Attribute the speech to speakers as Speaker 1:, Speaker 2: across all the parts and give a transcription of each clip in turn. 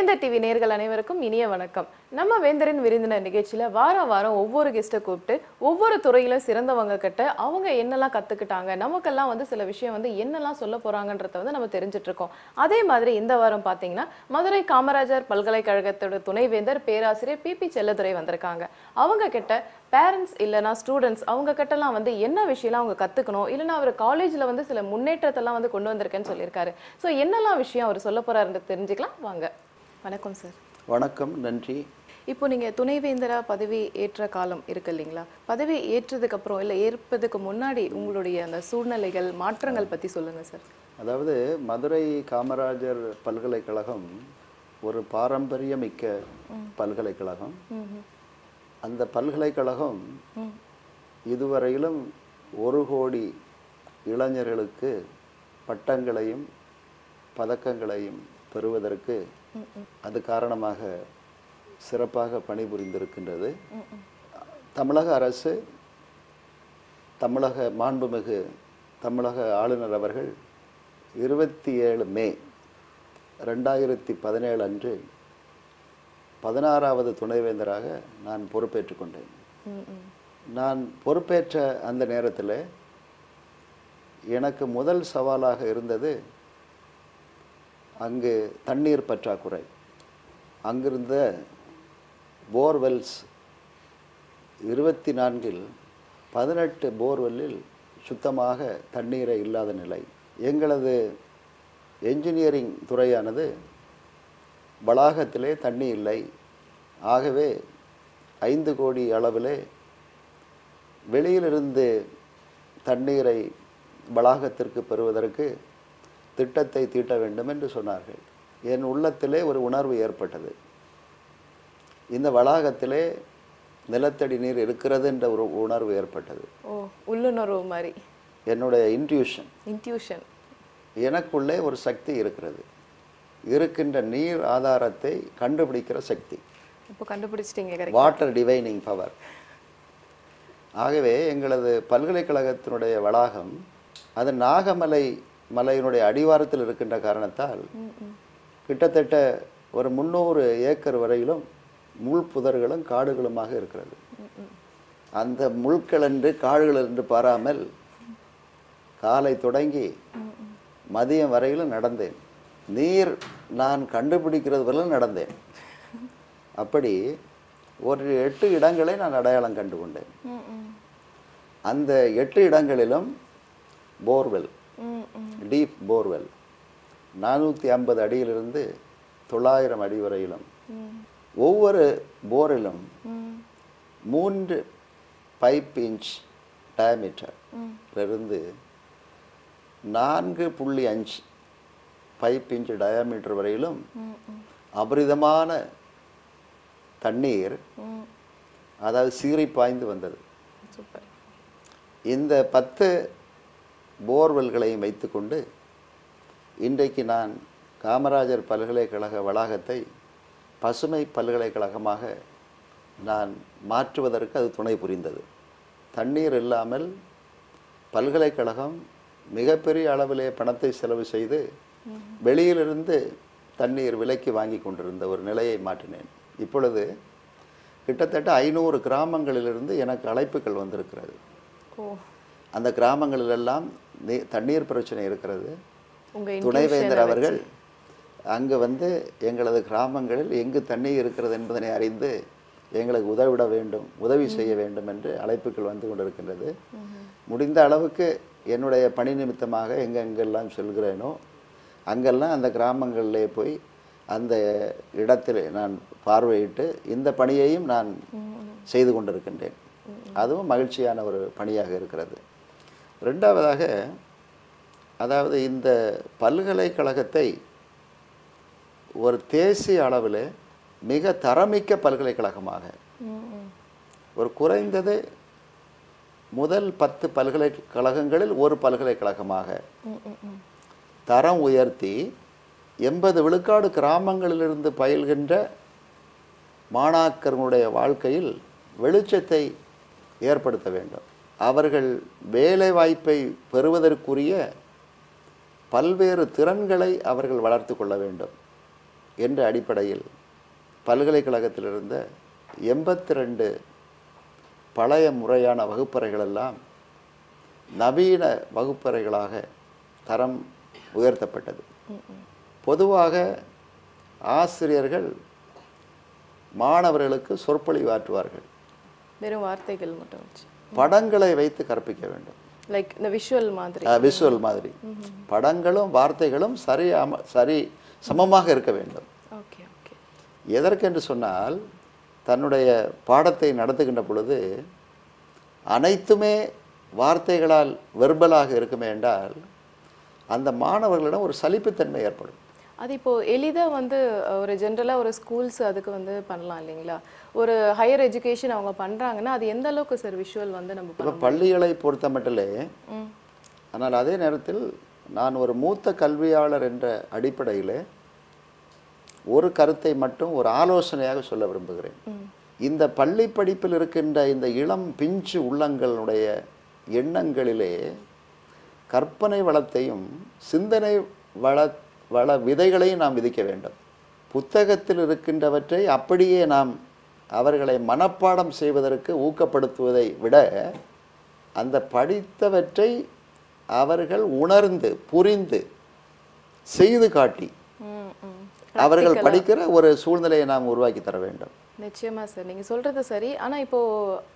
Speaker 1: வேந்தர் டிவி நேர்கள் அனைவருக்கும் இனிய வணக்கம். நம்ம வேந்தரின் விருந்தினர் நிகழ்ச்சியில் வாரம் வாரம் ஒவ்வொரு கெஸ்ட்டை கூப்பிட்டு ஒவ்வொரு துறையிலும் சிறந்தவங்க கிட்ட அவங்க என்னெல்லாம் கற்றுக்கிட்டாங்க நமக்கெல்லாம் வந்து சில விஷயம் வந்து என்னெல்லாம் சொல்ல போகிறாங்கன்றத வந்து நம்ம தெரிஞ்சிட்ருக்கோம் அதே மாதிரி இந்த வாரம் பார்த்தீங்கன்னா மதுரை காமராஜர் பல்கலைக்கழகத்தோட துணைவேந்தர் பேராசிரியர் பி. பி. செல்லதுரை வந்திருக்காங்க. அவங்க கிட்ட பேரண்ட்ஸ் இல்லைனா ஸ்டூடெண்ட்ஸ் அவங்க கிட்டலாம் வந்து என்ன விஷயம்லாம் அவங்க கற்றுக்கணும் இல்லைன்னா அவர் காலேஜில் வந்து சில முன்னேற்றத்தெல்லாம் வந்து கொண்டு வந்திருக்கேன்னு சொல்லியிருக்காரு. ஸோ என்னெல்லாம் விஷயம் அவர் சொல்ல போகிறாருன்னு தெரிஞ்சுக்கலாம். வாங்க. வணக்கம் சார்
Speaker 2: வணக்கம் நன்றி.
Speaker 1: இப்போ நீங்க துணைவேந்தரா பதவி ஏற்ற காலம் இருக்கு இல்லைங்களா? பதவி ஏற்றதுக்கு அப்புறம் இல்லை ஏற்பதுக்கு முன்னாடி உங்களுடைய அந்த சூழ்நிலைகள் மாற்றங்கள் பத்தி சொல்லுங்க சார்
Speaker 2: அதாவது மதுரை காமராஜர் பல்கலைக்கழகம் ஒரு பாரம்பரியமிக்க பல்கலைக்கழகம். அந்த பல்கலைக்கழகம் இதுவரையிலும் ஒரு கோடி இளைஞர்களுக்கு பட்டங்களையும் பதக்கங்களையும் பெறுவதற்கு அது காரணமாக சிறப்பாக பணிபுரிந்திருக்கின்றது. தமிழக அரசு தமிழக மாண்புமிகு தமிழக ஆளுநர் அவர்கள் இருபத்தி ஏழு மே ரெண்டாயிரத்தி பதினேழு அன்று பதினாறாவது துணைவேந்தராக நான் பொறுப்பேற்றுக் கொண்டேன்.
Speaker 1: ம், ம்.
Speaker 2: நான் பொறுப்பேற்ற அந்த நேரத்தில் எனக்கு முதல் சவாலாக இருந்தது அங்கு தண்ணீர் பற்றாக்குறை. அங்கிருந்த போர்வெல்ஸ் இருபத்தி நான்கில் பதினெட்டு போர்வெல்லில் சுத்தமாக தண்ணீரை இல்லாத நிலை. எங்களது என்ஜினியரிங் துறையானது வளாகத்திலே தண்ணி இல்லை. ஆகவே ஐந்து கோடி அளவிலே வெளியிலிருந்து தண்ணீரை வளாகத்திற்கு பெறுவதற்கு திட்டத்தை தீட்ட வேண்டும் என்று சொன்னார்கள். என் உள்ளத்திலே ஒரு உணர்வு ஏற்பட்டது. இந்த வளாகத்திலே நிலத்தடி நீர் இருக்கிறது என்ற ஒரு உணர்வு ஏற்பட்டது.
Speaker 1: ஓ உள்ளுணர்வு மாதிரி
Speaker 2: என்னுடைய இன்ட்யூஷன்
Speaker 1: இன்ட்யூஷன்
Speaker 2: எனக்குள்ளே ஒரு சக்தி இருக்கிறது. இருக்கின்ற நீர் ஆதாரத்தை கண்டுபிடிக்கிற சக்தி.
Speaker 1: இப்போ கண்டுபிடிச்சிட்டீங்க
Speaker 2: வாட்டர் டிவைனிங் பவர் ஆகவே எங்களது பல்கலைக்கழகத்தினுடைய வளாகம் அது நாகமலை மலையினுடைய அடிவாரத்தில் இருக்கின்ற காரணத்தால் கிட்டத்தட்ட ஒரு முந்நூறு ஏக்கர் வரையிலும் முள் புதர்களும் காடுகளுமாக இருக்கிறது. அந்த முள்கள் என்று காடுகள் என்று பாராமல் காலை தொடங்கி மதியம் வரையிலும் நடந்தேன். நீர் நான் கண்டுபிடிக்கிறது வரையிலும் நடந்தேன். அப்படி ஒரு எட்டு இடங்களை நான் அடையாளம் கண்டு கொண்டேன் அந்த எட்டு இடங்களிலும் போர்வெல். டீப் போர்வெல் நானூற்றி ஐம்பது அடியிலிருந்து தொள்ளாயிரம் அடி வரையிலும். ஒவ்வொரு போரிலும் மூன்று பைப் இன்ச் டயமீட்டர் இருந்து நான்கு புள்ளி அஞ்சு பைப் இன்ச் டயாமீட்டர் வரையிலும் அபரிதமான தண்ணீர் அதாவது சீறி பாய்ந்து வந்தது இந்த பத்து போர்வெல்களையும் வைத்துக்கொண்டு இன்றைக்கு நான் காமராஜர் பல்கலைக்கழக வளாகத்தை பசுமை பல்கலைக்கழகமாக நான் மாற்றுவதற்கு அது துணை புரிந்தது. தண்ணீர் இல்லாமல் பல்கலைக்கழகம் மிகப்பெரிய அளவிலே பணத்தை செலவு செய்து வெளியிலிருந்து தண்ணீர் விலைக்கு வாங்கி கொண்டிருந்த ஒரு நிலையை மாற்றினேன். இப்பொழுது கிட்டத்தட்ட ஐநூறு கிராமங்களிலிருந்து எனக்கு அழைப்புகள் வந்திருக்கிறது. அந்த கிராமங்களிலெல்லாம் நீ- தண்ணீர் பிரச்சனை இருக்கிறது. துணைவேந்தர் அவர்கள் அங்கு வந்து எங்களது கிராமங்களில் எங்கு தண்ணீர் இருக்கிறது என்பதனை அறிந்து எங்களுக்கு உதவிட வேண்டும் உதவி செய்ய வேண்டும் என்று அழைப்புகள் வந்து கொண்டிருக்கின்றது. முடிந்த அளவுக்கு என்னுடைய பணி நிமித்தமாக எங்கெங்கெல்லாம் செல்கிறேனோ அங்கெல்லாம் அந்த கிராமங்களிலே போய் அந்த இடத்தில் நான் பார்வையிட்டு இந்த பணியையும் நான் செய்து கொண்டிருக்கின்றேன். அதுவும் மகிழ்ச்சியான ஒரு பணியாக இருக்கிறது. ரெண்டாவதாக அதாவது இந்த பல்கலைக்கழகத்தை ஒரு தேசிய அளவில் மிக தரமிக்க பல்கலைக்கழகமாக. ஒரு குறைந்தது முதல் பத்து பல்கலைக்கழகங்களில் ஒரு பல்கலைக்கழகமாக. தரம் உயர்த்தி எண்பது விழுக்காடு கிராமங்களிலிருந்து பயில்கின்ற மாணாக்கர்களுடைய வாழ்க்கையில் வெளிச்சத்தை ஏற்படுத்த வேண்டும். அவர்கள் வேலை வாய்ப்பை பெறுவதற்குரிய பல்வேறு திறன்களை அவர்கள் வளர்த்து கொள்ள வேண்டும் என்ற அடிப்படையில் பல்கலைக்கழகத்தில் இருந்த எண்பத்தி ரெண்டு பழைய முறையான வகுப்பறைகளெல்லாம் நவீன வகுப்பறைகளாக தரம் உயர்த்தப்பட்டது. பொதுவாக ஆசிரியர்கள் மாணவர்களுக்கு சொற்பொழிவாற்றுவார்கள்
Speaker 1: வெறும் வார்த்தைகள் மட்டும் வச்சு.
Speaker 2: படங்களை வைத்து கற்பிக்க வேண்டும்.
Speaker 1: லைக் இந்த விஷுவல் மாதிரி.
Speaker 2: விஷுவல் மாதிரி. படங்களும் வார்த்தைகளும் சரி சரி சமமாக இருக்க வேண்டும்.
Speaker 1: ஓகே ஓகே
Speaker 2: எதற்கென்று சொன்னால் தன்னுடைய பாடத்தை நடத்துகின்ற பொழுது அனைத்துமே வார்த்தைகளால் வெர்பலாக இருக்குமே என்றால் அந்த மாணவர்களிடம் ஒரு சலிப்புத்தன்மை ஏற்படும்.
Speaker 1: அது இப்போ எளிதா வந்து ஒரு ஜென்ரலா ஒரு ஸ்கூல்ஸ் அதுக்கு வந்து பண்ணலாம் இல்லைங்களா? ஒரு ஹையர் எஜுகேஷன் அவங்க பண்றாங்கன்னா அது எந்த அளவுக்கு சார் விஷுவல் வந்து நம்ம
Speaker 2: இப்போ பள்ளிகளை பொறுத்த மட்டிலே ஆனால் அதே நேரத்தில் நான் ஒரு மூத்த கல்வியாளர் என்ற அடிப்படையில் ஒரு கருத்தை மட்டும் ஒரு ஆலோசனையாக சொல்ல விரும்புகிறேன். இந்த பள்ளி படிப்பில் இருக்கின்ற இந்த இளம் பிஞ்சு உள்ளங்களுடைய எண்ணங்களிலே கற்பனை வளத்தையும் சிந்தனை வள வள விதைகளையும் நாம் விதிக்க வேண்டும். புத்தகத்தில் இருக்கின்றவற்றை அப்படியே நாம் அவர்களை மனப்பாடம் செய்வதற்கு ஊக்கப்படுத்துவதை விட அந்த படித்தவற்றை அவர்கள் உணர்ந்து புரிந்து செய்து காட்டி அவர்கள் படிக்கிற ஒரு சூழ்நிலையை நாம் உருவாக்கி தர வேண்டும்.
Speaker 1: நிச்சயமா சார். நீங்க சொல்றது சரி. ஆனா இப்போ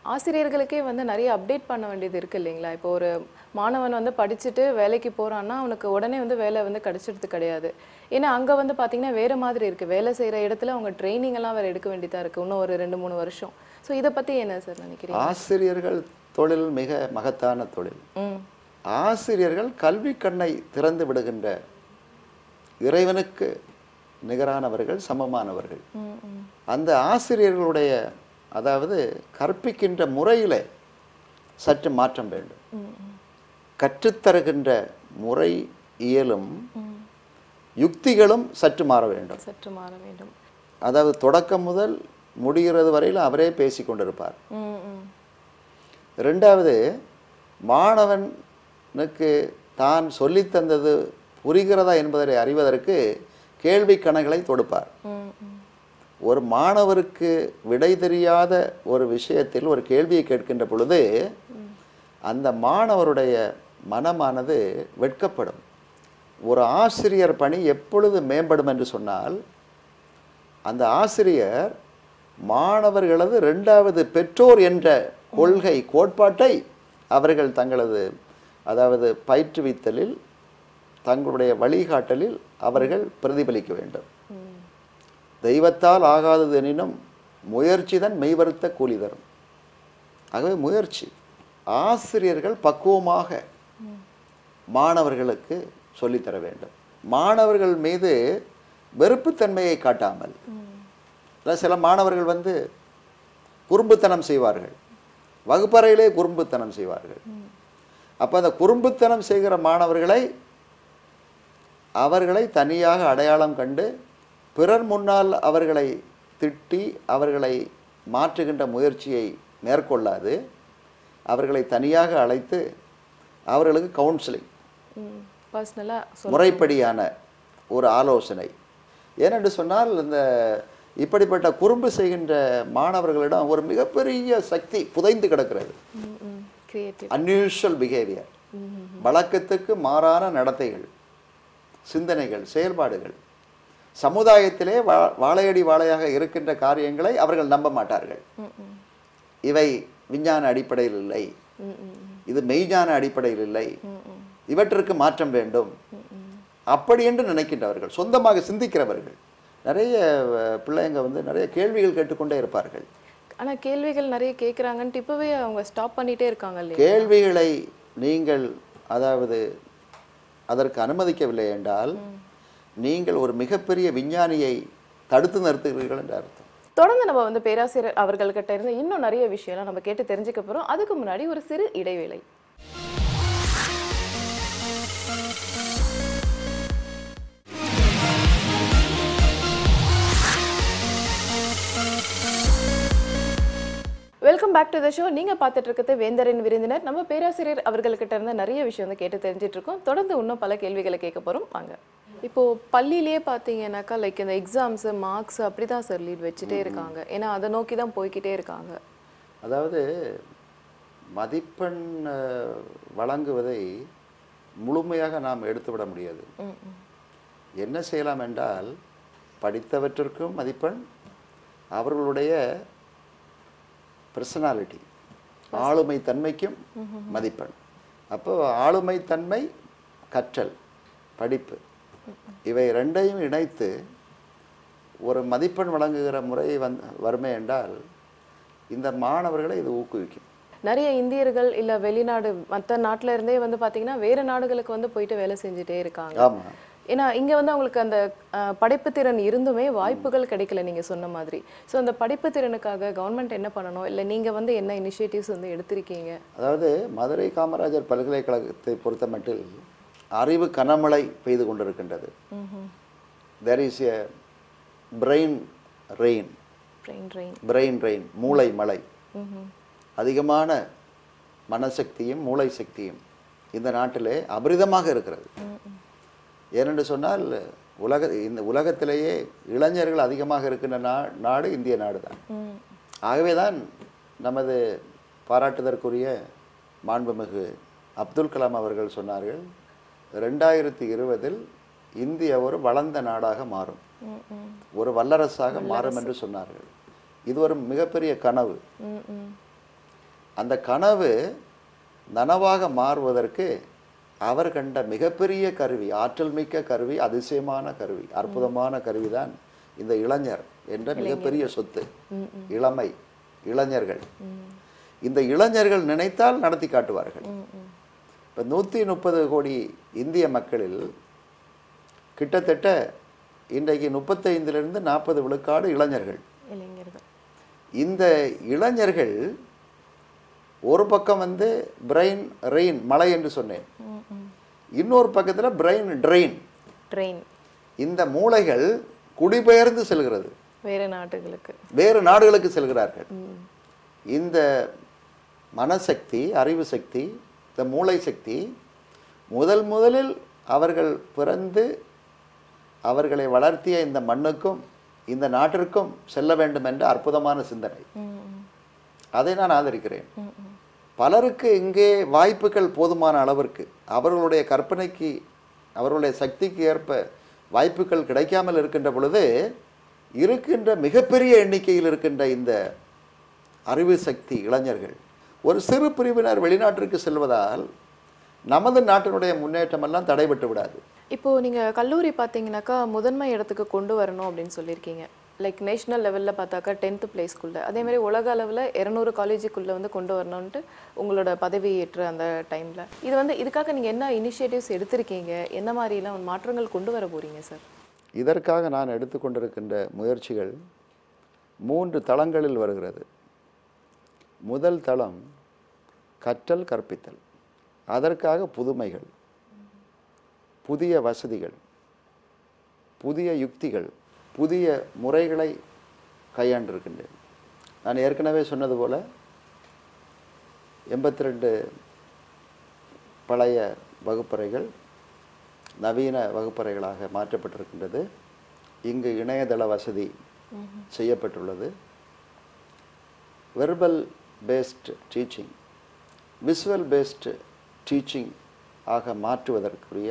Speaker 1: ஆசிரியர்களுக்கே வந்து நிறைய அப்டேட் பண்ண வேண்டியது இருக்கு இல்லைங்களா? இப்போ ஒரு மாணவன் வந்து படிச்சுட்டு வேலைக்கு போறான்னா அவனுக்கு உடனே வந்து வேலை வந்து கிடைச்சிடுது கிடையாது. ஏன்னா அங்க வந்து பாத்தீங்கன்னா வேற மாதிரி இருக்கு. வேலை செய்யற இடத்துல அவங்க ட்ரைனிங் எல்லாம் வேற எடுக்க வேண்டியதா இருக்கு. இன்னும் ஒரு ரெண்டு மூணு வருஷம். ஸோ இதை பத்தி என்ன சார் நினைக்கிறீங்க?
Speaker 2: ஆசிரியர்கள் தொழில் மிக மகத்தான தொழில்.
Speaker 1: ம்.
Speaker 2: ஆசிரியர்கள் கல்வி கண்ணை திறந்து விடுகின்ற இறைவனுக்கு நிகரானவர்கள் சமமானவர்கள். அந்த ஆசிரியர்களுடைய அதாவது கற்பிக்கின்ற முறையிலே சற்று மாற்றம் வேண்டும். கற்றுத்தருகின்ற முறை இயலும் யுக்திகளும் சற்று மாற வேண்டும்.
Speaker 1: சற்று மாற வேண்டும்.
Speaker 2: அதாவது தொடக்கம் முதல் முடிகிறது வரையில் அவரே பேசிக் கொண்டிருப்பார். ரெண்டாவது மாணவனுக்கு தான் சொல்லித் தந்தது புரிகிறதா என்பதை அறிவதற்கு கேள்வி கணகளை தொடுப்பார். ஒரு மாணவருக்கு விடை தெரியாத ஒரு விஷயத்தில் ஒரு கேள்வியை கேட்கின்ற பொழுது அந்த மாணவருடைய மனமானது வெட்கப்படும். ஒரு ஆசிரியர் பணி எப்பொழுது மேம்படும் என்று சொன்னால் அந்த ஆசிரியர் மாணவர்களது ரெண்டாவது பெற்றோர் என்ற கொள்கை கோட்பாட்டை அவர்கள் தங்களது அதாவது பயிற்றுவித்தலில் தங்களுடைய வழிகாட்டலில் அவர்கள் பிரதிபலிக்க வேண்டும். தெய்வத்தால் ஆகாதது எனினும் முயற்சி தான் மெய்வருத்த கூலி தரும். ஆகவே முயற்சி. ஆசிரியர்கள் பக்குவமாக மாணவர்களுக்கு சொல்லித்தர வேண்டும். மாணவர்கள் மீது வெறுப்புத்தன்மையை காட்டாமல். சில மாணவர்கள் வந்து குறும்புத்தனம் செய்வார்கள். வகுப்பறையிலே குறும்புத்தனம் செய்வார்கள். அப்போ அந்த குறும்புத்தனம் செய்கிற மாணவர்களை அவர்களை தனியாக அடையாளம் கண்டு பிறர் முன்னால் அவர்களை திட்டி அவர்களை மாற்றுகின்ற முயற்சியை மேற்கொள்ளாது. அவர்களை தனியாக அழைத்து அவர்களுக்கு கவுன்சிலிங் முறைப்படியான ஒரு ஆலோசனை. ஏனென்று சொன்னால் இந்த இப்படிப்பட்ட குறும்பு செய்கின்ற மாணவர்களிடம் ஒரு மிகப்பெரிய சக்தி புதைந்து கிடக்கிறது. அன்யூஷுவல் பிஹேவியர் வழக்கத்துக்கு மாறான நடத்தைகள். சிந்தனைகள் செயல்பாடுகள். சமுதாயத்திலே வா வாழையடி வாழையாக இருக்கின்ற காரியங்களை அவர்கள் நம்ப மாட்டார்கள். இவை விஞ்ஞான அடிப்படையில் இல்லை. இது மெய்ஞான அடிப்படையில் இல்லை. இவற்றிற்கு மாற்றம் வேண்டும். அப்படி என்று நினைக்கின்றவர்கள் சொந்தமாக சிந்திக்கிறவர்கள் நிறைய பிள்ளைங்க வந்து நிறைய கேள்விகள் கேட்டுக்கொண்டே இருப்பார்கள்.
Speaker 1: ஆனா கேள்விகள் நிறைய கேக்குறாங்கன்ட்டு இப்பவே அவங்க ஸ்டாப் பண்ணிட்டே இருக்காங்க
Speaker 2: கேள்விகளை நீங்கள் அதாவது அதற்கு அனுமதிக்கவில்லை என்றால் நீங்கள் ஒரு மிகப்பெரிய விஞ்ஞானியை தடுத்து நிறுத்துகிறீர்கள் என்று அர்த்தம்.
Speaker 1: தொடர்ந்து நம்ம வந்து பேராசிரியர் அவர்கள்கிட்ட இருந்து இன்னும் நிறைய விஷயம்லாம் நம்ம கேட்டு தெரிஞ்சுக்க போறோம். அதுக்கு முன்னாடி ஒரு சிறு இடைவேளை. Welcome back to the show நீங்க பார்த்துட்டு இருக்கிறது வேந்தரின் விருந்தினர். நம்ம பேராசிரியர் அவர்கள்கிட்ட இருந்து நிறைய விஷயம் வந்து கேட்டு தெரிஞ்சிட்டு இருக்கோம். தொடர்ந்து இன்னும் பல கேள்விகளை கேட்க போறோம். வாங்க. இப்போ பள்ளியிலேயே பார்த்தீங்கன்னாக்கா லைக் இந்த எக்ஸாம்ஸ் மார்க்ஸ் அப்படி தான் சார் லீட் வச்சுட்டே இருக்காங்க. ஏன்னா அதை நோக்கி தான் போய்க்கிட்டே இருக்காங்க.
Speaker 2: அதாவது மதிப்பெண் வழங்குவதை முழுமையாக நாம் எடுத்துவிட முடியாது. என்ன செய்யலாம் என்றால் படித்தவற்றிற்கும் மதிப்பெண் அவர்களுடைய பர்சனாலிட்டி ஆளுமை தன்மைக்கும் மதிப்பெண். அப்போ ஆளுமை தன்மை கற்றல் படிப்பு. இவை ரெண்டையும் இணைத்து ஒரு மதிப்பெண் வழங்குகிற முறை வந் வறுமை என்றால் இந்த மாணவர்களை இது ஊக்குவிக்கும்.
Speaker 1: நிறைய இந்தியர்கள் இல்ல வெளிநாடு மற்ற நாட்டுல இருந்தே வந்து பாத்தீங்கன்னா வேற நாடுகளுக்கு வந்து போயிட்டு வேலை செஞ்சுட்டே இருக்காங்க.
Speaker 2: ஆமாம்
Speaker 1: ஏன்னா இங்க வந்து அவங்களுக்கு அந்த படிப்பு திறன் இருந்துமே வாய்ப்புகள் கிடைக்கல நீங்க சொன்ன மாதிரி. ஸோ அந்த படிப்பு திறனுக்காக கவர்மெண்ட் என்ன பண்ணணும்? இல்ல நீங்க வந்து என்ன இனிஷியேட்டிவ்ஸ் வந்து எடுத்திருக்கீங்க?
Speaker 2: அதாவது மதுரை காமராஜர் பல்கலைக்கழகத்தை பொறுத்தமட்டில் அறிவு கனமழை பெய்து கொண்டிருக்கின்றது. There is a brain rain brain rain மூளை மலை அதிகமான மனசக்தியும் மூளை சக்தியும் இந்த நாட்டிலே அபரிதமாக இருக்கிறது. ஏனென்று சொன்னால் உலக இந்த உலகத்திலேயே இளைஞர்கள் அதிகமாக இருக்கின்ற நா நாடு இந்திய நாடு தான் ஆகவே தான் நமது பாராட்டுதற்குரிய மாண்புமிகு அப்துல் கலாம் அவர்கள் சொன்னார்கள் ரெண்டாயிரத்தி இருபதில் இந்தியா ஒரு வளர்ந்த நாடாக மாறும். ஒரு வல்லரசாக மாறும் என்று சொன்னார்கள். இது ஒரு மிகப்பெரிய கனவு. அந்த கனவு நனவாக மாறுவதற்கு அவர் கண்ட மிகப்பெரிய கருவி ஆற்றல் மிக்க கருவி அதிசயமான கருவி அற்புதமான கருவிதான் இந்த இளைஞர் என்ற மிகப்பெரிய சொத்து. இளமை இளைஞர்கள். இந்த இளைஞர்கள் நினைத்தால் நடத்தி காட்டுவார்கள். இப்போ நூற்றி முப்பது கோடி இந்திய மக்களில் கிட்டத்தட்ட இன்றைக்கு முப்பத்தைந்திலிருந்து நாற்பது விழுக்காடு இளைஞர்கள். இந்த இளைஞர்கள் ஒரு பக்கம் வந்து பிரெயின் ரெயின் மலை என்று சொன்னேன். இன்னொரு பக்கத்தில் பிரெயின் ட்ரெயின்
Speaker 1: ட்ரெயின்
Speaker 2: இந்த மூளைகள் குடிபெயர்ந்து செல்கிறது.
Speaker 1: வேற நாட்டுகளுக்கு
Speaker 2: வேறு நாடுகளுக்கு செல்கிறார்கள். இந்த மனசக்தி அறிவு சக்தி இந்த மூளை சக்தி முதல் முதலில் அவர்கள் பிறந்து அவர்களை வளர்த்திய இந்த மண்ணுக்கும் இந்த நாட்டிற்கும் செல்ல வேண்டும் என்ற அற்புதமான சிந்தனை. அதை நான் ஆதரிக்கிறேன். பலருக்கு இங்கே வாய்ப்புகள் போதுமான அளவிற்கு அவர்களுடைய கற்பனைக்கு அவர்களுடைய சக்திக்கு ஏற்ப வாய்ப்புகள் கிடைக்காமல் இருக்கின்ற பொழுது இருக்கின்ற மிகப்பெரிய எண்ணிக்கையில் இருக்கின்ற இந்த அறிவு சக்தி இளைஞர்கள் ஒரு சிறு பிரிவினர் வெளிநாட்டிற்கு செல்வதால் நமது நாட்டினுடைய முன்னேற்றமெல்லாம் தடைபட்டு விடாது
Speaker 1: இப்போ நீங்க கல்லூரி பார்த்தீங்கன்னாக்கா முதன்மை இடத்துக்கு கொண்டு வரணும் அப்படின்னு சொல்லியிருக்கீங்க. லைக் நேஷ்னல் லெவலில் பார்த்தாக்கா டென்த்து பிளேஸ்க்குள்ளே அதே மாதிரி உலக அளவில் இரநூறு காலேஜுக்குள்ளே வந்து கொண்டு வரணும்ட்டு உங்களோட பதவி ஏற்ற அந்த டைமில் இது வந்து இதுக்காக நீங்கள் என்ன இனிஷியேட்டிவ்ஸ் எடுத்திருக்கீங்க? என்ன மாதிரிலாம் மாற்றங்கள் கொண்டு வர போகிறீங்க சார்
Speaker 2: இதற்காக நான் எடுத்துக்கொண்டிருக்கின்ற முயற்சிகள் மூன்று தளங்களில் வருகிறது. முதல் தளம் கற்றல் கற்பித்தல். அதற்காக புதுமைகள் புதிய வசதிகள் புதிய யுக்திகள் புதிய முறைகளை கையாண்டிருக்கின்றேன். நான் ஏற்கனவே சொன்னது போல எண்பத்தி ரெண்டு பழைய வகுப்பறைகள் நவீன வகுப்பறைகளாக மாற்றப்பட்டிருக்கின்றது. இங்கு இணையதள வசதி செய்யப்பட்டுள்ளது. Verbal based teaching visual based teaching ஆக மாற்றுவதற்குரிய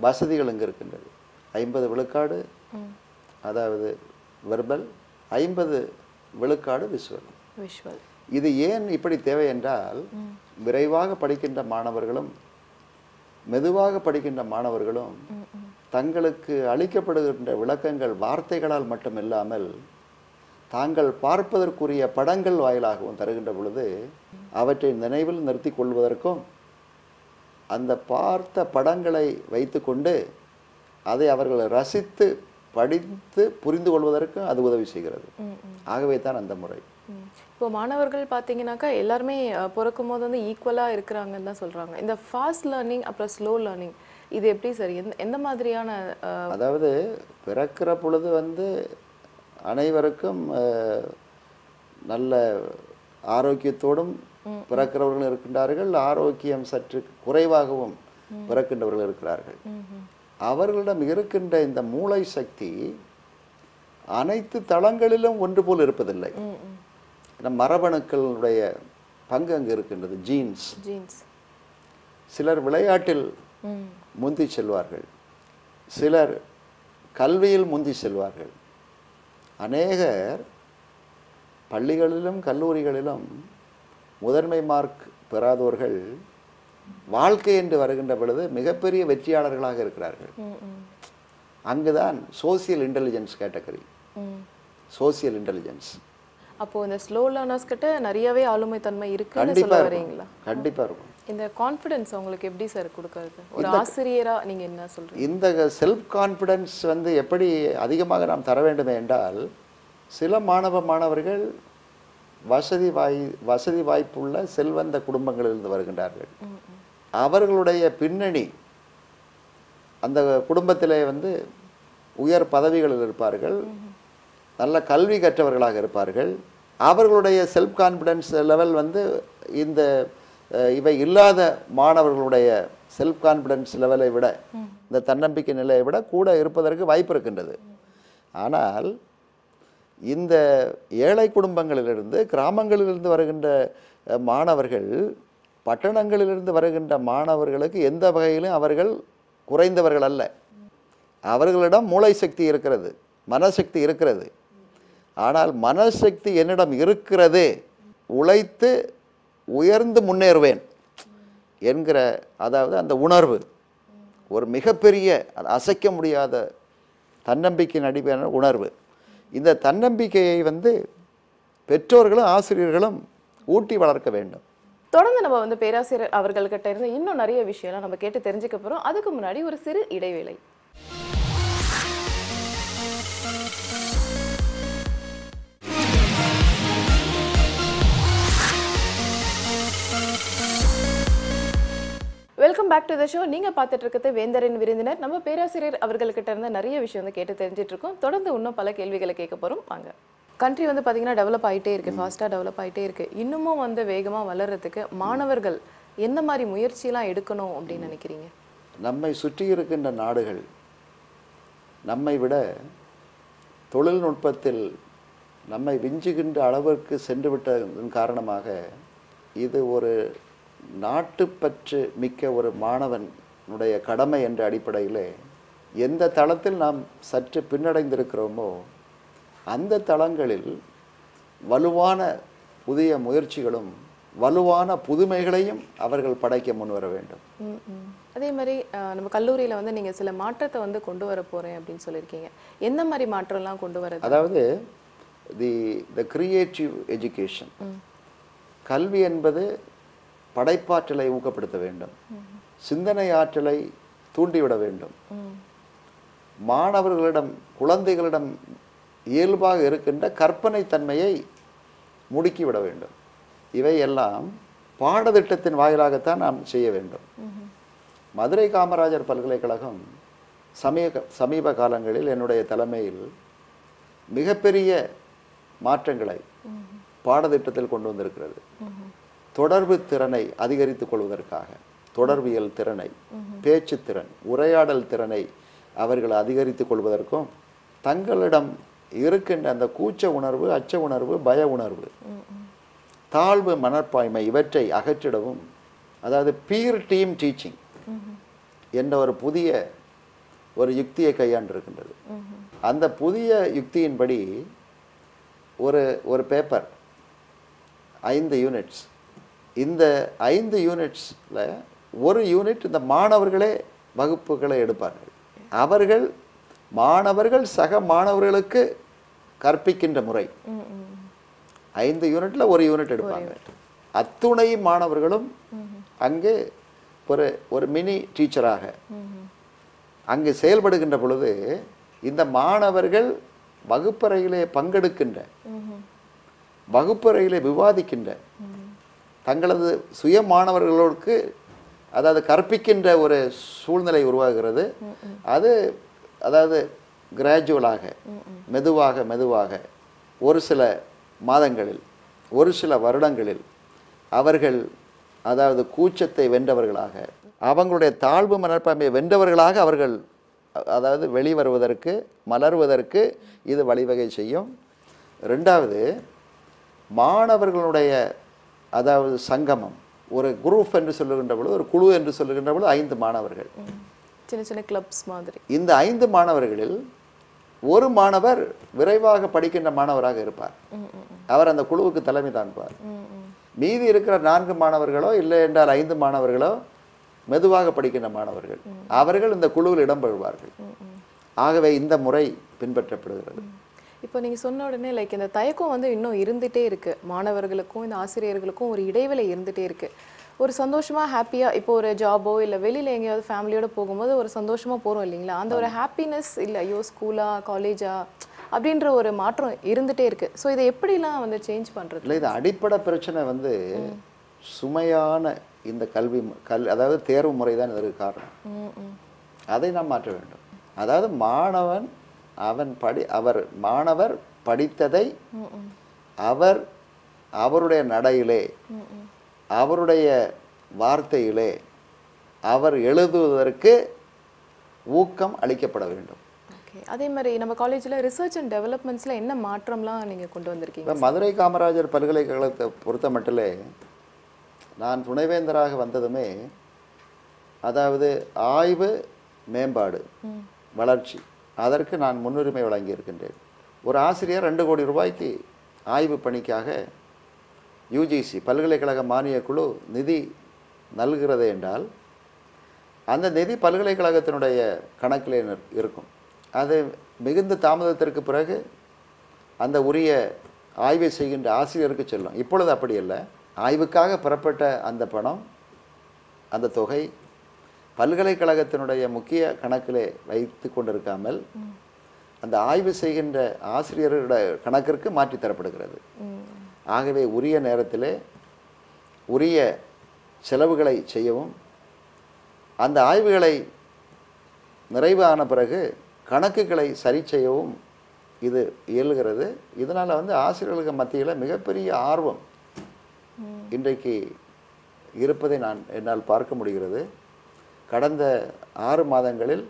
Speaker 2: வசதிகள் இங்கு இருக்கின்றது. ஐம்பது விழுக்காடு அதாவது வெர்பல் ஐம்பது விழுக்காடு விசுவல்
Speaker 1: விஷுவல்
Speaker 2: இது ஏன் இப்படி தேவை என்றால் விரைவாக படிக்கின்ற மாணவர்களும் மெதுவாக படிக்கின்ற மாணவர்களும் தங்களுக்கு அளிக்கப்படுகின்ற விளக்கங்கள் வார்த்தைகளால் மட்டுமில்லாமல் தாங்கள் பார்ப்பதற்குரிய படங்கள் வாயிலாகவும் தருகின்ற பொழுது அவற்றை நினைவில் நிறுத்தி கொள்வதற்கும் அந்த பார்த்த படங்களை வைத்துக்கொண்டு அதை அவர்கள் ரசித்து படித்து புரிந்து கொள்வதற்கும் அது உதவி செய்கிறது. ஆகவே தான் அந்த முறை.
Speaker 1: இப்போ மாணவர்கள் பார்த்தீங்கன்னாக்கா எல்லாருமே பிறக்கும் போது வந்து ஈக்குவலாக இருக்கிறாங்கன்னு தான் சொல்றாங்க. இந்த ஃபாஸ்ட் லேர்னிங் அப்புறம் ஸ்லோ லேர்னிங் இது எப்படி சார்? எந்த எந்த மாதிரியான
Speaker 2: அதாவது பிறக்கிற பொழுது வந்து அனைவருக்கும் நல்ல ஆரோக்கியத்தோடும் பிறக்கிறவர்கள் இருக்கின்றார்கள். ஆரோக்கியம் சற்று குறைவாகவும் பிறக்கின்றவர்கள் இருக்கிறார்கள். அவர்களிடம் இருக்கின்ற இந்த மூளை சக்தி அனைத்து தளங்களிலும் ஒன்று போல் இருப்பதில்லை. ஏன்னா மரபணுக்களுடைய பங்கு அங்கு இருக்கின்றது ஜீன்ஸ்
Speaker 1: ஜீன்ஸ்
Speaker 2: சிலர் விளையாட்டில் முந்தி செல்வார்கள். சிலர் கல்வியில் முந்தி செல்வார்கள். அநேகர் பள்ளிகளிலும் கல்லூரிகளிலும் முதன்மை மார்க் பெறாதோர்கள் வாழ்க்கை என்று வருகின்ற பொழுது மிகப்பெரிய வெற்றியாளர்களாக இருக்கிறார்கள். அங்குதான் social intelligence category social intelligence
Speaker 1: அப்போ இந்த ஸ்லோ லேர்னர்ஸ் கிட்ட நிறையவே ஆளுமை தன்மை இருக்குன்னு
Speaker 2: கண்டிப்பா
Speaker 1: சொல்ல வரீங்களா?
Speaker 2: கண்டிப்பா இருக்கும்.
Speaker 1: இந்த கான்ஃபிடன்ஸ் உங்களுக்கு எப்படி சார் கொடுக்கறது? ஒரு ஆசிரியரா நீங்க என்ன சொல்றீங்க?
Speaker 2: இந்த செல்ஃப் கான்ஃபிடன்ஸ் வந்து எப்படி அதிகமாக நாம் தர வேண்டும் என்றால் சில மாணவ மாணவர்கள் வசதி வாய் வசதி வாய்ப்புள்ள செல்வந்த குடும்பங்களிலிருந்து வருகின்றார்கள். அவர்களுடைய பின்னணி அந்த குடும்பத்திலே வந்து உயர் பதவிகளில் இருப்பார்கள். நல்ல கல்வி கற்றவர்களாக இருப்பார்கள். அவர்களுடைய செல்ஃப் கான்ஃபிடன்ஸ் லெவல் வந்து இந்த இவை இல்லாத மாணவர்களுடைய செல்ஃப் கான்ஃபிடன்ஸ் லெவலை விட இந்த தன்னம்பிக்கை நிலையை விட கூட இருப்பதற்கு வாய்ப்பு இருக்கின்றது. ஆனால் இந்த ஏழை குடும்பங்களிலிருந்து கிராமங்களிலிருந்து வருகின்ற மாணவர்கள் பட்டணங்களிலிருந்து வருகின்ற மாணவர்களுக்கு எந்த வகையிலும் அவர்கள் குறைந்தவர்கள் அல்ல. அவர்களிடம் மூளை சக்தி இருக்கிறது மனசக்தி இருக்கிறது. ஆனால் மனசக்தி என்னிடம் இருக்கிறது உழைத்து உயர்ந்து முன்னேறுவேன் என்கிற அதாவது அந்த உணர்வு ஒரு மிகப்பெரிய அது அசைக்க முடியாத தன்னம்பிக்கையின் அடிப்படையான உணர்வு. இந்த தன்னம்பிக்கையை வந்து பெற்றோர்களும் ஆசிரியர்களும் ஊட்டி வளர்க்க வேண்டும்.
Speaker 1: தொடர்ந்து நம்ம வந்து பேராசிரியர் அவர்கள்கிட்ட இருந்து இன்னும் நிறைய விஷயம்லாம் நம்ம கேட்டு தெரிஞ்சுக்க போகிறோம் அதுக்கு முன்னாடி ஒரு சிறு இடைவேளை. Welcome back to the show நீங்கள் பார்த்துட்டு இருக்கிறது வேந்தரின் விருந்தினர். நம்ம பேராசிரியர் அவர்கள்கிட்ட இருந்து நிறைய விஷயம் வந்து கேட்டு தெரிஞ்சிட்ருக்கோம் தொடர்ந்து இன்னும் பல கேள்விகளை கேட்க போகிறோம் வாங்க. கண்ட்ரி வந்து பாத்தீங்கன்னா டெவலப் ஆயிட்டே இருக்கு ஃபாஸ்டா டெவலப் ஆயிட்டே இருக்கு. இன்னமும் வந்து வேகமா வளர்றதுக்கு மாணவர்கள் என்ன மாதிரி முயற்சியெல்லாம் எடுக்கணும் அப்படின்னு நினைக்கிறீங்க?
Speaker 2: நம்மை சுற்றி இருக்கின்ற நாடுகள் நம்மை விட தொழில்நுட்பத்தில் நம்மை விஞ்சுகின்ற அளவிற்கு சென்று விட்டதன் காரணமாக இது ஒரு நாட்டுப்பற்று மிக்க ஒரு மாணவனுடைய கடமை என்ற அடிப்படையிலே எந்த தளத்தில் நாம் சற்று பின்னடைந்திருக்கிறோமோ அந்த தளங்களில் வலுவான புதிய முயற்சிகளும் வலுவான புதுமைகளையும் அவர்கள் படைக்க முன்வர வேண்டும்.
Speaker 1: அதே மாதிரி நம்ம கல்லூரியில வந்து நீங்க சில மாற்றத்தை வந்து கொண்டு வர போறேன் அப்படின்னு சொல்லியிருக்கீங்க. எந்த மாதிரி மாற்றம்லாம் கொண்டு வரது?
Speaker 2: அதாவது தி த கிரியேட்டிவ் எஜுகேஷன் கல்வி என்பது படைப்பாற்றலை ஊக்கப்படுத்த வேண்டும். சிந்தனை ஆற்றலை தூண்டிவிட வேண்டும். மாணவர்களிடம் குழந்தைகளிடம் இயல்பாக இருக்கின்ற கற்பனை தன்மையை முடுக்கிவிட வேண்டும். இவையெல்லாம் பாடத்திட்டத்தின் வாயிலாகத்தான் நாம் செய்ய வேண்டும். மதுரை காமராஜர் பல்கலைக்கழகம் சமீப சமீப காலங்களில் என்னுடைய தலைமையில் மிகப்பெரிய மாற்றங்களை பாடத்திட்டத்தில் கொண்டு வந்திருக்கிறது. தொடர்பு திறனை அதிகரித்துக் கொள்வதற்காக தொடர்பியல் திறனை பேச்சு திறன் உரையாடல் திறனை அவர்கள் அதிகரித்துக் கொள்வதற்கும் தங்களிடம் இருக்கின்ற அந்த கூச்ச உணர்வு அச்ச உணர்வு பய உணர்வு. தாழ்வு மனப்பாய்மை இவற்றை அகற்றிடவும். அதாவது பீர் டீம் டீச்சிங் என்ற ஒரு புதிய ஒரு யுக்தியை கையாண்டிருக்கின்றது. அந்த புதிய யுக்தியின்படி ஒரு ஒரு பேப்பர் ஐந்து யூனிட்ஸ் இந்த ஐந்து யூனிட்ஸில் ஒரு யூனிட் இந்த மாணவர்களே வகுப்புகளை எடுப்பார்கள். அவர்கள் மாணவர்கள் சக மாணவர்களுக்கு கற்பிக்கின்ற முறை. ஐந்து யூனிட்ல ஒரு யூனிட் எடுப்பாங்க. அத்துணை மாணவர்களும் அங்கே ஒரு ஒரு மினி டீச்சராக அங்கு செயல்படுகின்ற பொழுது இந்த மாணவர்கள் வகுப்பறையிலே பங்கெடுக்கின்ற. வகுப்பறையிலே விவாதிக்கின்ற தங்களது சுய மாணவர்களுக்கு அதாவது கற்பிக்கின்ற ஒரு சூழ்நிலை உருவாகிறது. அது அதாவது கிராஜுவலாக மெதுவாக மெதுவாக ஒரு சில மாதங்களில் ஒரு சில வருடங்களில் அவர்கள் அதாவது கூச்சத்தை வென்றவர்களாக அவங்களுடைய தாழ்வு மனப்பான்மையை வென்றவர்களாக அவர்கள் அதாவது வெளிவருவதற்கு மலர்வதற்கு இது வழிவகை செய்யும். ரெண்டாவது மாணவர்களுடைய அதாவது சங்கமம் ஒரு குரூப் என்று சொல்லுகின்ற பொழுது ஒரு குழு என்று சொல்லுகின்ற பொழுது ஐந்து மாணவர்கள்.
Speaker 1: சின்ன சின்ன கிளப்ஸ் மாதிரி.
Speaker 2: இந்த ஐந்து மாணவர்களில் ஒரு மாணவர் விரைவாக படிக்கின்ற மாணவராக இருப்பார். அவர் அந்த குழுவுக்கு தலைமை தாங்குவார். மீதி இருக்கிற நான்கு மாணவர்களோ இல்லை என்றால் ஐந்து மாணவர்களோ மெதுவாக படிக்கின்ற மாணவர்கள். அவர்கள் இந்த குழுவில் இடம்பெறுவார்கள். ஆகவே இந்த முறை பின்பற்றப்படுகிறது.
Speaker 1: இப்போ நீங்க சொன்ன உடனே லைக் இந்த தயக்கம் வந்து இன்னும் இருந்துட்டே இருக்கு. மாணவர்களுக்கும் இந்த ஆசிரியர்களுக்கும் ஒரு இடைவேளை இருந்துட்டே இருக்கு. ஒரு சந்தோஷமா ஹாப்பியா இப்போ ஒரு ஜாபோ இல்ல வெளியில எங்கேயாவது ஃபேமிலியோட போகும்போது ஒரு சந்தோஷமா போறோம் இல்லைங்களா? அந்த ஒரு ஹாப்பினஸ் இல்ல ஐயோ ஸ்கூலா காலேஜா அப்படின்ற ஒரு மாற்றம் இருந்துட்டே இருக்கு. ஸோ இதை எப்படிலாம் வந்து சேஞ்ச் பண்றது?
Speaker 2: இல்லை இது அடிப்படை பிரச்சனை வந்து சுமையான இந்த கல்வி கல் அதாவது தேர்வு முறை தான் இதற்கு காரணம். அதை நாம் மாற்ற வேண்டும். அதாவது மாணவன் அவன் படி அவர் மாணவர் படித்ததை அவர் அவருடைய நடையிலே அவருடைய வார்த்தையிலே அவர் எழுதுவதற்கு ஊக்கம் அளிக்கப்பட வேண்டும்.
Speaker 1: ஓகே அதே மாதிரி நம்ம காலேஜ்ல ரிசர்ச் அண்ட் டெவலப்மெண்ட்ஸ்ல என்ன மாற்றம்லாம் நீங்க கொண்டு வந்திருக்கீங்க?
Speaker 2: இப்போ மதுரை காமராஜர் பல்கலைக்கழகத்தை பொறுத்த மட்டிலே நான் துணைவேந்தராக வந்ததுமே அதாவது ஆய்வு மேம்பாடு வளர்ச்சி அதற்கு நான் முன்னுரிமை வழங்கியிருக்கின்றேன். ஒரு ஆசிரியர் ரெண்டு கோடி ரூபாய்க்கு ஆய்வு பணிக்காக யூஜிசி பல்கலைக்கழக மானியக் குழு நிதி நல்கிறது என்றால் அந்த நிதி பல்கலைக்கழகத்தினுடைய கணக்கிலே இருக்கும். அது மிகுந்த தாமதத்திற்கு பிறகு அந்த உரிய ஆய்வை செய்கின்ற ஆசிரியருக்கு செல்லும். இப்பொழுது அப்படி அல்ல. ஆய்வுக்காக பெறப்பட்ட அந்த பணம் அந்த தொகை பல்கலைக்கழகத்தினுடைய முக்கிய கணக்கிலே வைத்து கொண்டிருக்காமல் அந்த ஆய்வு செய்கின்ற ஆசிரியர்களுடைய கணக்கிற்கு மாற்றி தரப்படுகிறது. ஆகவே உரிய நேரத்திலே உரிய செலவுகளை செய்யவும் அந்த ஆய்வுகளை நிறைவான பிறகு கணக்குகளை சரி செய்யவும் இது இயலுகிறது. இதனால் வந்து ஆசிரியர்களுக்கு மத்தியில் மிகப்பெரிய ஆர்வம் இன்றைக்கு இருப்பதை நான் என்னால் பார்க்க முடிகிறது. கடந்த ஆறு மாதங்களில்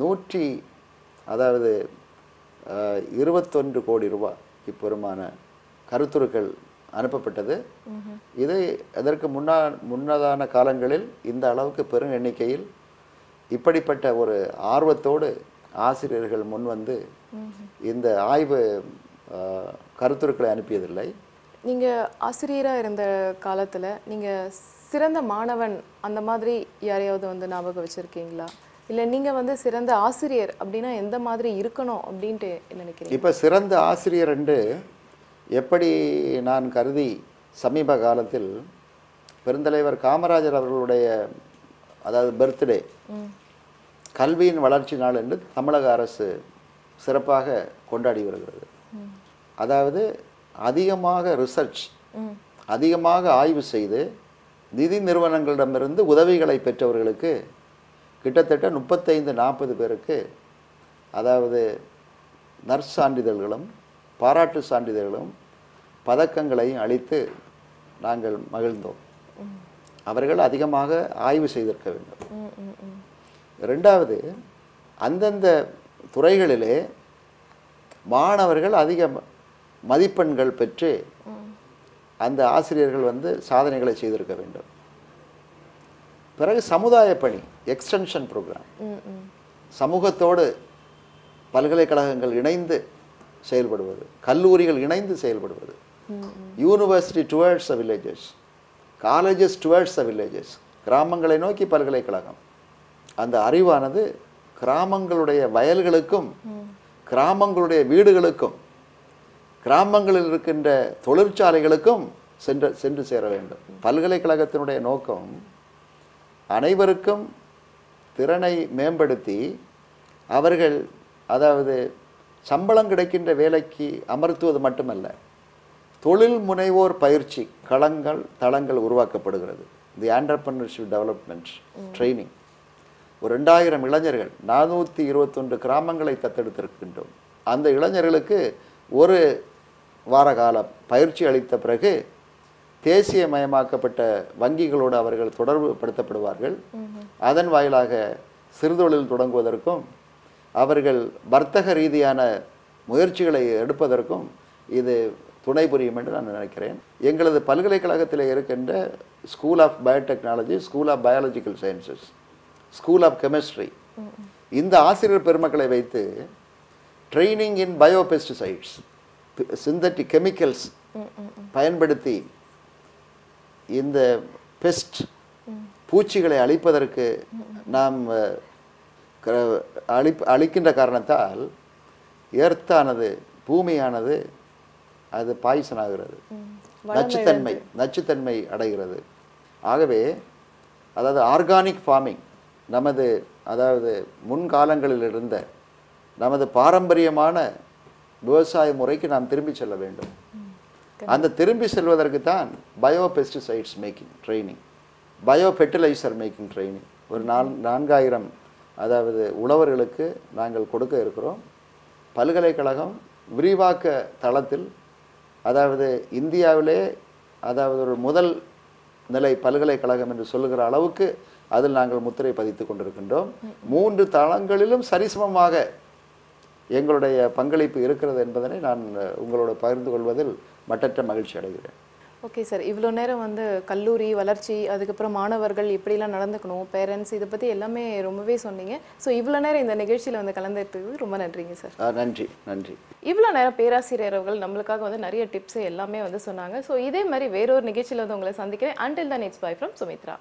Speaker 2: நூற்றி அதாவது இருபத்தொன்று கோடி ரூபாய் இப்பெருமான கருத்துருக்கள் அனுப்பப்பட்டது. இதை அதற்கு முன்னா முன்னதான காலங்களில் இந்த அளவுக்கு பெரும் எண்ணிக்கையில் இப்படிப்பட்ட ஒரு ஆர்வத்தோடு ஆசிரியர்கள் முன் வந்து இந்த ஆய்வு கருத்துருக்களை அனுப்பியதில்லை.
Speaker 1: நீங்க ஆசிரியரா இருந்த காலத்துல நீங்க சிறந்த மாணவன் அந்த மாதிரி யாரையாவது வந்து ஞாபகம் வச்சிருக்கீங்களா? இல்ல நீங்க வந்து சிறந்த ஆசிரியர் அப்படின்னா எந்த மாதிரி இருக்கணும் அப்படின்ட்டு நினைக்கிறீங்க?
Speaker 2: இப்போ சிறந்த ஆசிரியர் என்று எப்படி நான் கருதி சமீப காலத்தில் பெருந்தலைவர் காமராஜர் அவர்களுடைய அதாவது பர்த்டே கல்வியின் வளர்ச்சி நாள் என்று தமிழக அரசு சிறப்பாக கொண்டாடி வருகிறது. அதாவது அதிகமாக ரிசர்ச் அதிகமாக ஆய்வு செய்து நிதி நிறுவனங்களிடமிருந்து உதவிகளை பெற்றவர்களுக்கு கிட்டத்தட்ட முப்பத்தைந்து நாற்பது பேருக்கு அதாவது நர்ஸ் சான்றிதழ்களும் பாராட்டு சான்றிதழ்களும் பதக்கங்களையும் அளித்து நாங்கள் மகிழ்ந்தோம் அவர்கள் அதிகமாக ஆய்வு செய்திருக்க வேண்டும். ரெண்டாவது அந்தந்த துறைகளிலே மாணவர்கள் அதிக மதிப்பெண்கள் பெற்று அந்த ஆசிரியர்கள் வந்து சாதனைகளை செய்திருக்க வேண்டும் பிறகு சமுதாய பணி எக்ஸ்டென்ஷன் ப்ரோக்ராம். சமூகத்தோடு பல்கலைக்கழகங்கள் இணைந்து செயல்படுவது. கல்லூரிகள் இணைந்து செயல்படுவது. University towards a villages colleges towards a villages கிராமங்களை நோக்கி பல்கலைக்கழகம். அந்த அறிவானது கிராமங்களுடைய வயல்களுக்கும் கிராமங்களுடைய வீடுகளுக்கும் கிராமங்களில் இருக்கின்ற தொழிற்சாலைகளுக்கும் சென்று சென்று சேர வேண்டும். பல்கலைக்கழகத்தினுடைய நோக்கம் அனைவருக்கும் திறனை மேம்படுத்தி அவர்கள் அதாவது சம்பளம் கிடைக்கின்ற வேலைக்கு அமர்த்துவது மட்டுமல்ல தொழில் முனைவோர் பயிற்சி களங்கள் தளங்கள் உருவாக்கப்படுகிறது. தி ஆண்டர்பனர்ஷிப் டெவலப்மெண்ட் ட்ரைனிங் ஒரு ரெண்டாயிரம் இளைஞர்கள் நானூற்றி இருபத்தொன்று கிராமங்களை தத்தெடுத்திருக்கின்றோம். அந்த இளைஞர்களுக்கு ஒரு வார கால பயிற்சி அளித்த பிறகு தேசியமயமாக்கப்பட்ட வங்கிகளோடு அவர்கள் தொடர்பு படுத்தப்படுவார்கள் அதன் வாயிலாக சிறுதொழில் தொடங்குவதற்கும் அவர்கள் வர்த்தக ரீதியான முயற்சிகளை எடுப்பதற்கும் இது துணை புரியும் என்று நான் நினைக்கிறேன். எங்களது பல்கலைக்கழகத்தில் இருக்கின்ற school of biotechnology school of biological sciences school of chemistry இந்த ஆசிரியர் பெருமக்களை வைத்து training in biopesticides synthetic chemicals பயன்படுத்தி இந்த பெஸ்ட் பூச்சிகளை அழிப்பதற்கு நாம் அழிப் அழிக்கின்ற காரணத்தால் எர்த்தானது பூமியானது அது பாய்சன் ஆகிறது நச்சுத்தன்மை நச்சுத்தன்மை அடைகிறது. ஆகவே அதாவது ஆர்கானிக் ஃபார்மிங் நமது அதாவது முன்காலங்களில் இருந்த நமது பாரம்பரியமான விவசாய முறைக்கு நாம் திரும்பி செல்ல வேண்டும். அந்த திரும்பி செல்வதற்கு தான் bio pesticides making training bio fertiliser making training ஒரு நான் நான்காயிரம் அதாவது உழவர்களுக்கு நாங்கள் கொடுக்க இருக்கிறோம். பல்கலைக்கழகம் விரிவாக்க தளத்தில் அதாவது இந்தியாவிலே அதாவது ஒரு முதல் நிலை பல்கலைக்கழகம் என்று சொல்லுகிற அளவுக்கு அதில் நாங்கள் முத்திரை பதித்து கொண்டிருக்கின்றோம். மூன்று தளங்களிலும் சரிசமமாக எங்களுடைய பங்களிப்பு இருக்கிறது என்பதனை நான் உங்களோட பகிர்ந்து கொள்வதில் மட்டற்ற மகிழ்ச்சி அடைகிறேன்.
Speaker 1: ஓகே சார் இவ்வளோ நேரம் வந்து கல்லூரி வளர்ச்சி அதுக்கப்புறம் மாணவர்கள் எப்படிலாம் நடந்துக்கணும் பேரண்ட்ஸ் இதை பற்றி எல்லாமே ரொம்பவே சொன்னீங்க. ஸோ இவ்வளோ நேரம் இந்த நிகழ்ச்சியில் வந்து கலந்துட்டதுக்கு ரொம்ப நன்றிங்க சார்
Speaker 2: நன்றி நன்றி.
Speaker 1: இவ்வளோ நேரம் பேராசிரியர் அவர்கள் நம்மளுக்காக வந்து நிறைய டிப்ஸ் எல்லாமே வந்து சொன்னாங்க. ஸோ இதே மாதிரி வேறொரு நிகழ்ச்சியில் வந்து உங்களை சந்திக்கிறேன். Until then it's bye from Sumitra